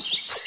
you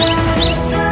Thank you.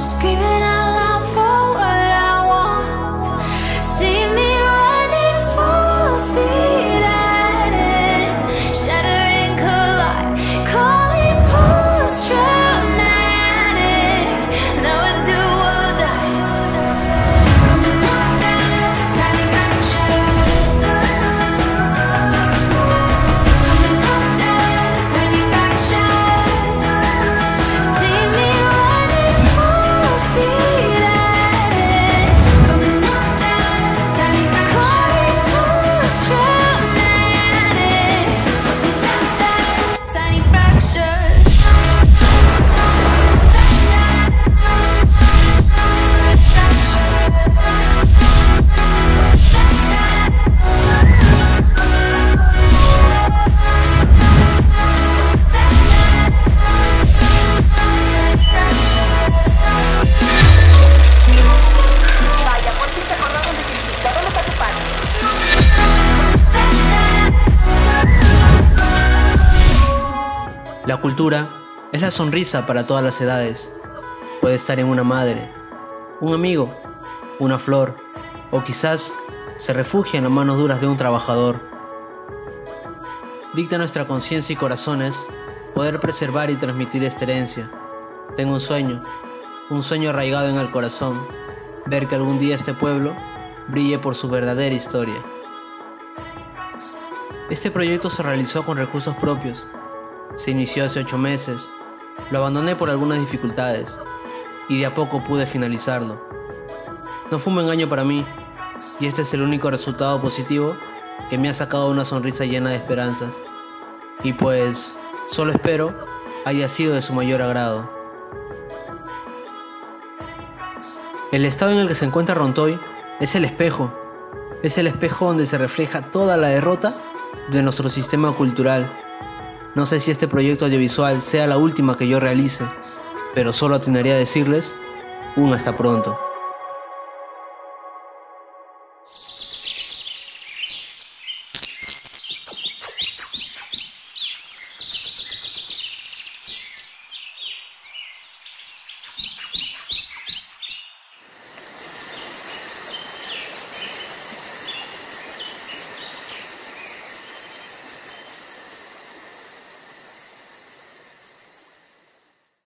Scream La cultura es la sonrisa para todas las edades. Puede estar en una madre, un amigo, una flor, o quizás se refugia en las manos duras de un trabajador. Dicta nuestra conciencia y corazones poder preservar y transmitir esta herencia. Tengo un sueño, un sueño arraigado en el corazón, ver que algún día este pueblo brille por su verdadera historia. Este proyecto se realizó con recursos propios se inició hace ocho meses. Lo abandoné por algunas dificultades y de a poco pude finalizarlo. No fue un engaño para mí y este es el único resultado positivo que me ha sacado una sonrisa llena de esperanzas. Y pues solo espero haya sido de su mayor agrado. El estado en el que se encuentra Rontoy es el espejo. Es el espejo donde se refleja toda la derrota de nuestro sistema cultural no sé si este proyecto audiovisual sea la última que yo realice, pero solo atinaría a decirles un hasta pronto.